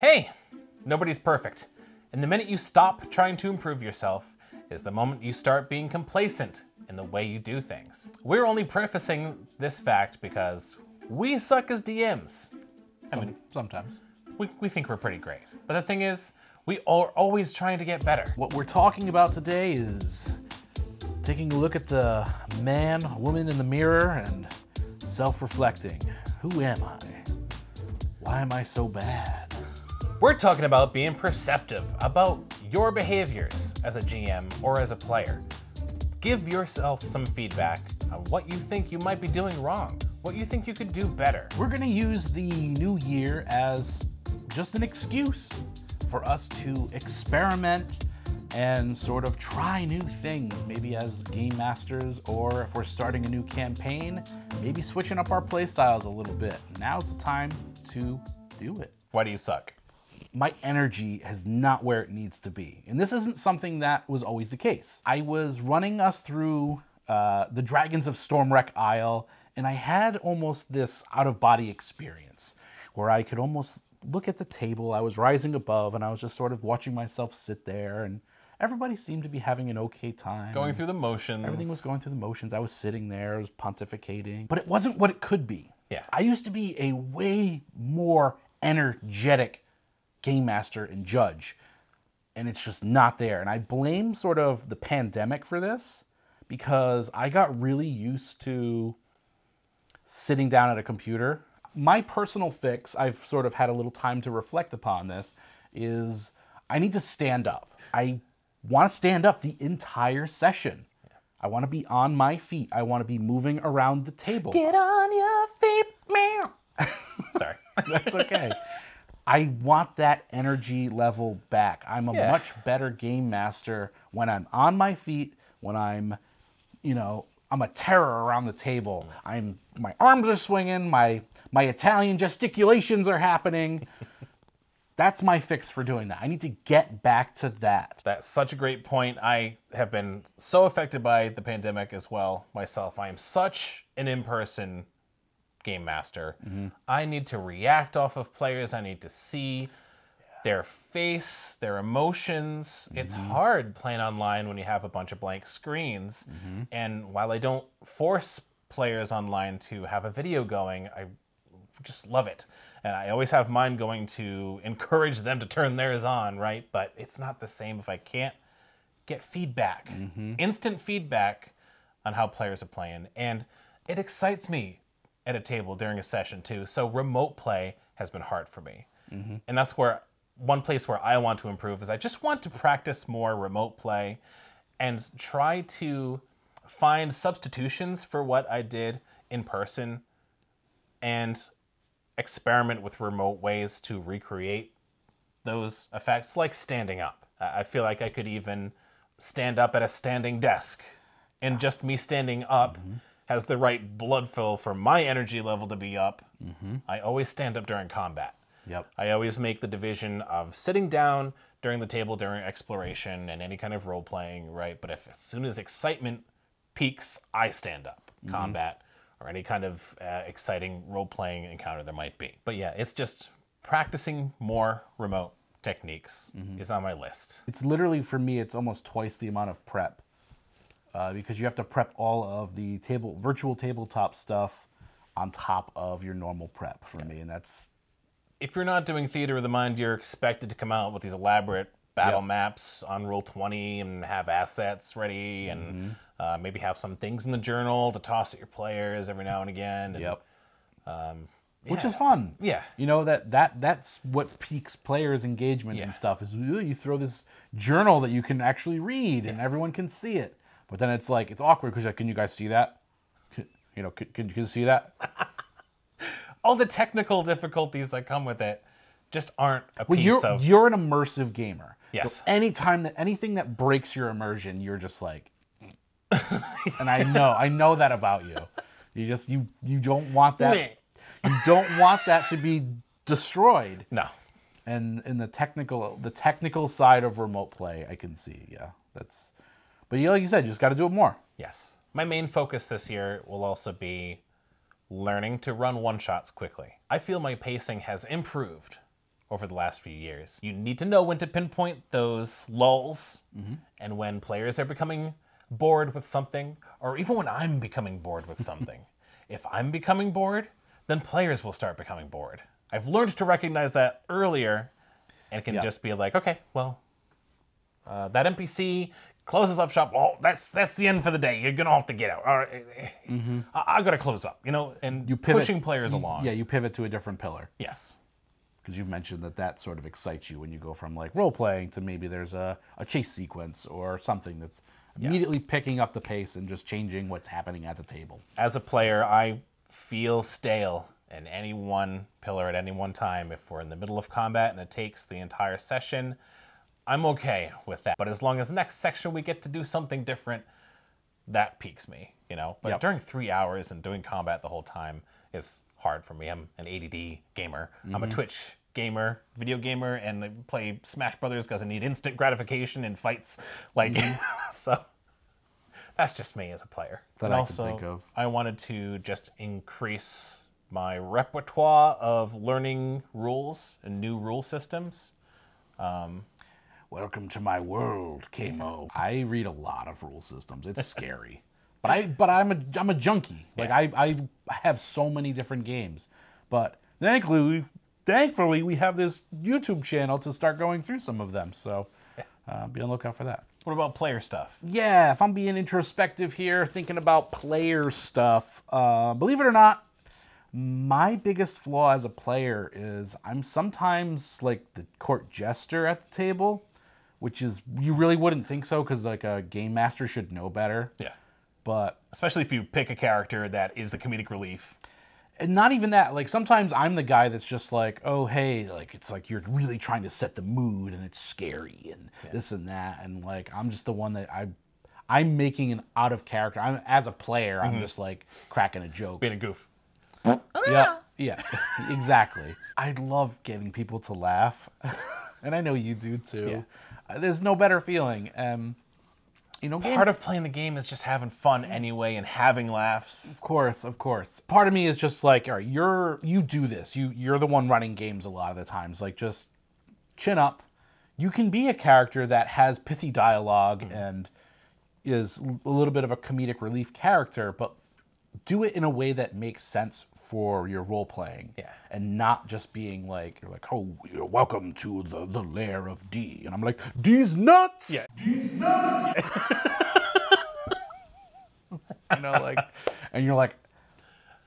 Hey, nobody's perfect. And the minute you stop trying to improve yourself is the moment you start being complacent in the way you do things. We're only prefacing this fact because we suck as DMs. I mean, Sometimes. we, we think we're pretty great. But the thing is, we are always trying to get better. What we're talking about today is taking a look at the man, woman in the mirror and self reflecting. Who am I? Why am I so bad? We're talking about being perceptive about your behaviors as a GM or as a player. Give yourself some feedback on what you think you might be doing wrong, what you think you could do better. We're going to use the new year as just an excuse for us to experiment and sort of try new things, maybe as game masters, or if we're starting a new campaign, maybe switching up our playstyles a little bit. Now's the time to do it. Why do you suck? My energy is not where it needs to be. And this isn't something that was always the case. I was running us through uh, the Dragons of Stormwreck Isle, and I had almost this out of body experience where I could almost look at the table. I was rising above, and I was just sort of watching myself sit there, and everybody seemed to be having an okay time. Going through the motions. Everything was going through the motions. I was sitting there, I was pontificating, but it wasn't what it could be. Yeah. I used to be a way more energetic game master and judge, and it's just not there. And I blame sort of the pandemic for this because I got really used to sitting down at a computer. My personal fix, I've sort of had a little time to reflect upon this, is I need to stand up. I want to stand up the entire session. I want to be on my feet. I want to be moving around the table. Get on your feet, man. Sorry. That's okay. I want that energy level back. I'm a Yeah. much better game master when I'm on my feet, when I'm, you know, I'm a terror around the table. I'm my arms are swinging, my my Italian gesticulations are happening. That's my fix for doing that. I need to get back to that. That's such a great point. I have been so affected by the pandemic as well myself. I am such an in person game master. I need to react off of players, I need to see their face, their emotions. It's hard playing online when you have a bunch of blank screens. And while I don't force players online to have a video going, I just love it. And I always have mine going to encourage them to turn theirs on, right? But it's not the same if I can't get feedback, mm-hmm. instant feedback on how players are playing. And it excites me at a table during a session too. So remote play has been hard for me. And that's where one place where I want to improve is I just want to practice more remote play and try to find substitutions for what I did in person and experiment with remote ways to recreate those effects, like standing up. I feel like I could even stand up at a standing desk, and just me standing up has the right blood flow for my energy level to be up. I always stand up during combat. Yep. I always make the division of sitting down during the table during exploration and any kind of role playing, right? But if as soon as excitement peaks, I stand up, combat, or any kind of uh, exciting role playing encounter there might be. But yeah, it's just practicing more remote techniques is on my list. It's literally for me. It's almost twice the amount of prep uh, because you have to prep all of the table virtual tabletop stuff on top of your normal prep for me, and that's If you're not doing theater of the mind, you're expected to come out with these elaborate battle Yep. maps on Roll20 and have assets ready and uh, maybe have some things in the journal to toss at your players every now and again. And, yep, Um, which is fun. Yeah. You know that that that's what piques players' engagement Yeah. and stuff. Is you throw this journal that you can actually read and everyone can see it, but then it's like it's awkward because like, can you guys see that? Can- You know, can, can you see that? all the technical difficulties that come with it just aren't a Well, piece you're of you're an immersive gamer. Yes. So anytime that anything that breaks your immersion, you're just like, and I know I know that about you. You just you you don't want that. You don't want that to be destroyed. no. And in the technical the technical side of remote play, I can see. Yeah, that's. But like you said, you just got to do it more. Yes. My main focus this year will also be learning to run one shots quickly. I feel my pacing has improved over the last few years. You need to know when to pinpoint those lulls and when players are becoming bored with something, or even when I'm becoming bored with something. if I'm becoming bored, then players will start becoming bored. I've learned to recognize that earlier and can Yeah. just be like, okay, well, uh, that NPC closes up shop. Well, that's that's the end for the day. You're gonna have to get out. All right, I, I gotta close up. You know, and Mm-hmm. You pivot- pushing players along. Yeah, you pivot to a different pillar Yes. because you've mentioned that that sort of excites you when you go from like role playing to maybe there's a, a chase sequence or something that's immediately picking up the pace and just changing what's happening at the table. As a player, I feel stale in any one pillar at any one time. If we're in the middle of combat and it takes the entire session, I'm okay with that. But as long as next section we get to do something different, that piques me, you know. But Yep. during three hours and doing combat the whole time is hard for me. I'm an ADD gamer. I'm a mm-hmm. Twitch gamer, video gamer, and I play Smash Brothers because I need instant gratification in fights. Like, mm-hmm. so that's just me as a player. That And I can also, think of. I wanted to just increase my repertoire of learning rules and new rule systems. Um, Welcome to my world, Kmo. I read a lot of rule systems. It's scary. But I but I'm a I'm a junkie. Like I I have so many different games. But thankfully we, thankfully we have this YouTube channel to start going through some of them. So uh, be on the lookout for that. What about player stuff? Yeah, if I'm being introspective here, thinking about player stuff, uh, believe it or not, my biggest flaw as a player is I'm sometimes like the court jester at the table, which is you really wouldn't think so because like a game master should know better. Yeah. But Especially if you pick a character that is the comedic relief. and not even that. Like sometimes I'm the guy that's just like, oh hey, like it's like you're really trying to set the mood and it's scary and this and that, and like I'm just the one that I. I'm making an out of character. I'm as a player. I'm just like cracking a joke. Being a goof. Yeah, yeah, exactly. I love getting people to laugh, and I know you do too. Uh, There's no better feeling. Um, you know, game- Part of playing the game is just having fun anyway and having laughs. Of course, of course. Part of me is just like, all right, you're you do this. You you're the one running games a lot of the times. Like just chin up. You can be a character that has pithy dialog and is a little bit of a comedic relief character, but do it in a way that makes sense for your role playing. Yeah. And not just being like you're like, oh, you're welcome to the, the lair of D. And I'm like, D's nuts. Yeah. D's nuts. you know, like and you're like,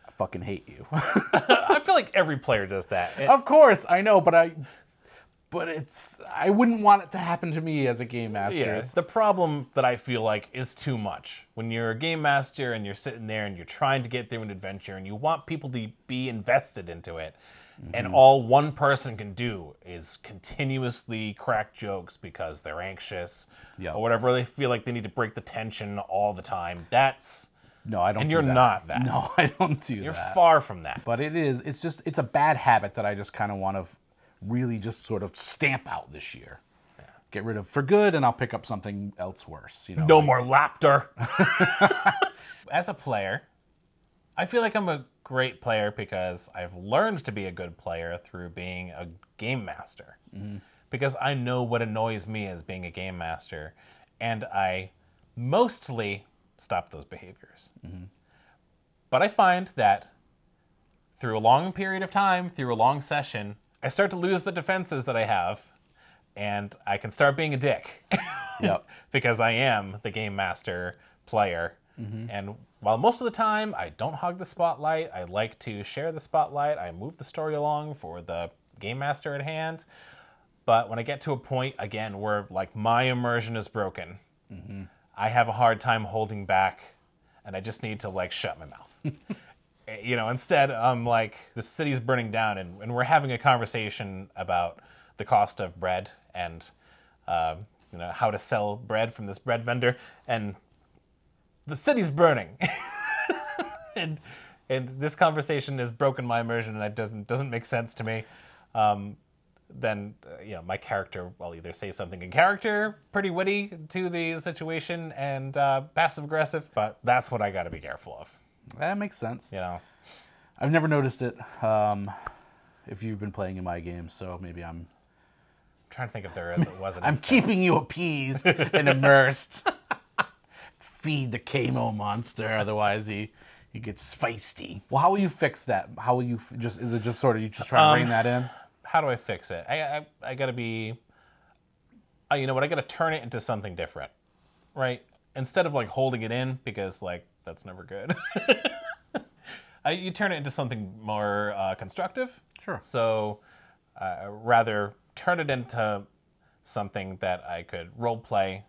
I fucking hate you. I feel like every player does that. It- Of course, I know, but I, but it's I wouldn't want it to happen to me as a game master. Yeah, the problem that I feel like is too much. When you're a game master and you're sitting there and you're trying to get through an adventure and you want people to be invested into it, and mm-hmm. all one person can do is continuously crack jokes because they're anxious Yeah. or whatever. They feel like they need to break the tension all the time. That's No, I don't. And do you're that. not that. No, I don't do that. you're far from that. but it is. It's just. It's a bad habit that I just kind of want to really just sort of stamp out this year. Get rid of for good, and I'll pick up something else worse. You know. No like- more laughter. As a player, I feel like I'm a great player because I've learned to be a good player through being a game master. Mm-hmm. Because I know what annoys me as being a game master, and I mostly stop those behaviors. Mm-hmm. But I find that through a long period of time, through a long session, I start to lose the defenses that I have, and I can start being a dick. Yep. because I am the game master player. Mm-hmm. And while most of the time I don't hog the spotlight, I like to share the spotlight. I move the story along for the game master at hand. But when I get to a point again where like my immersion is broken, mm-hmm. I have a hard time holding back, and I just need to like shut my mouth. you know, instead I'm like the city's burning down, and, and we're having a conversation about the cost of bread and um, you know how to sell bread from this bread vendor, and the city's burning. and and this conversation has broken my immersion, and it doesn't doesn't make sense to me. Um, then uh, you know my character will either say something in character, pretty witty to the situation, and uh, passive aggressive. But that's what I got to be careful of. That makes sense. You know, I've never noticed it. Um, if you've been playing in my games, so maybe I'm trying to think if there is. It wasn't. I'm keeping you appeased and immersed. Feed the Kamo monster, otherwise he he gets feisty. Well, how will you fix that? How will you f- just? Is it just sort of you just trying to rein that in? How do I fix it? I I, I got to be. Oh, you know what? I got to turn it into something different, right? Instead of like holding it in because like that's never good. I, you turn it into something more uh, constructive. Sure. So uh, rather turn it into something that I could role play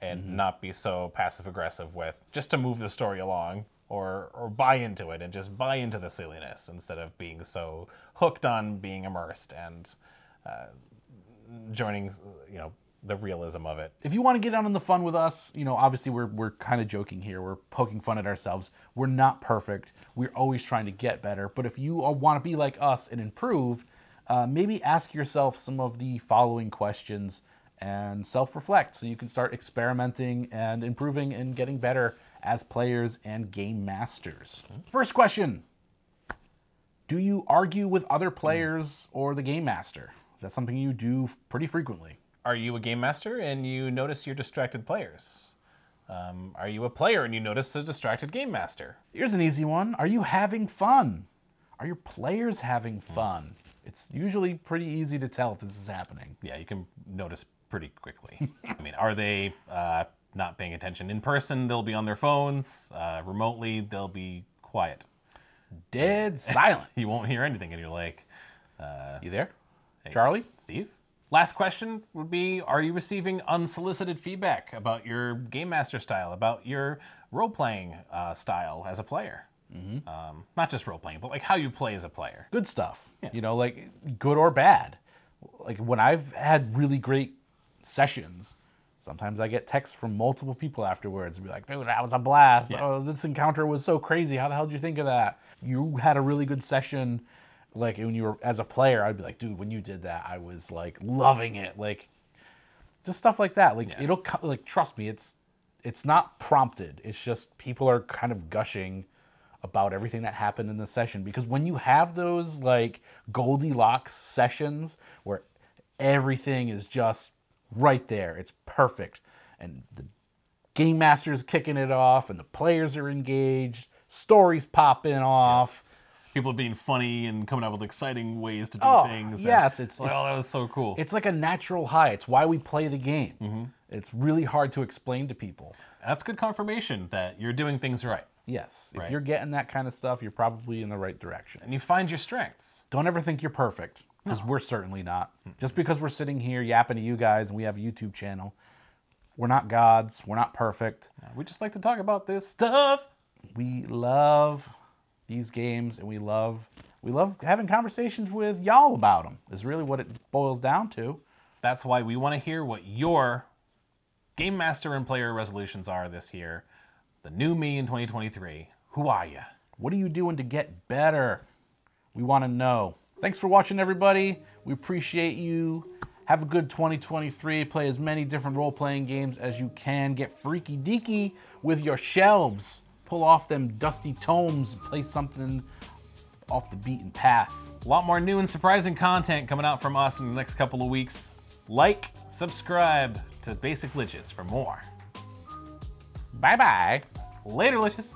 and not be so passive aggressive with, just to move the story along or or buy into it and just buy into the silliness instead of being so hooked on being immersed and uh, joining, you know, the realism of it. if you want to get out on the fun with us, you know, obviously we're we're kind of joking here. We're poking fun at ourselves. We're not perfect. We're always trying to get better. But if you want to be like us and improve, uh, maybe ask yourself some of the following questions and self-reflect, so you can start experimenting and improving and getting better as players and game masters. First question: Do you argue with other players or the game master? Is that something you do pretty frequently? Are you a game master and you notice your distracted players? Um, are you a player and you notice a distracted game master? Here's an easy one. Are you having fun? Are your players having fun? It's usually pretty easy to tell if this is happening. Yeah, you can notice pretty quickly. I mean, are they uh, not paying attention in person? They'll be on their phones. Uh, remotely, they'll be quiet. Dead silent. You won't hear anything, and you're like, You there? "Hey, Charlie? S- Steve. Last question would be: Are you receiving unsolicited feedback about your game master style, about your role playing uh, style as a player? Mm-hmm. Um, not just role playing, but like how you play as a player. Good stuff. Yeah. You know, like good or bad. Like when I've had really great sessions, sometimes I get texts from multiple people afterwards and be like, dude, that was a blast. Yeah. Oh, this encounter was so crazy. How the hell did you think of that? You had a really good session. Like when you were as a player, I'd be like, dude, when you did that, I was like loving it. Like just stuff like that. Like it'll co- like trust me, it's it's not prompted. It's just people are kind of gushing about everything that happened in the session because when you have those like Goldilocks sessions where everything is just right there, it's perfect, and the game master's kicking it off, and the players are engaged, stories popping off. People being funny and coming up with exciting ways to do Oh, things. yes, it's- like, oh, it's- oh, that was so cool. It's like a natural high. It's why we play the game. Mm-hmm. It's really hard to explain to people. That's good confirmation that you're doing things right, Yes, if Right. you're getting that kind of stuff, you're probably in the right direction. and you find your strengths. Don't ever think you're perfect, because we're certainly not. Hmm. Just because we're sitting here yapping to you guys and we have a YouTube channel, we're not gods. We're not perfect. We just like to talk about this stuff. We love these games, and we love we love having conversations with y'all about them. Is really what it boils down to. That's why we want to hear what your game master and player resolutions are this year. The new me in 2023. Who are you? What are you doing to get better? We want to know. Thanks for watching, everybody. We appreciate you. Have a good 2023. Play as many different role playing games as you can. Get freaky deaky with your shelves. Pull off them dusty tomes. and Play something off the beaten path. A lot more new and surprising content coming out from us in the next couple of weeks. Like, subscribe to Basic Liches for more. Bye bye. Later, Liches.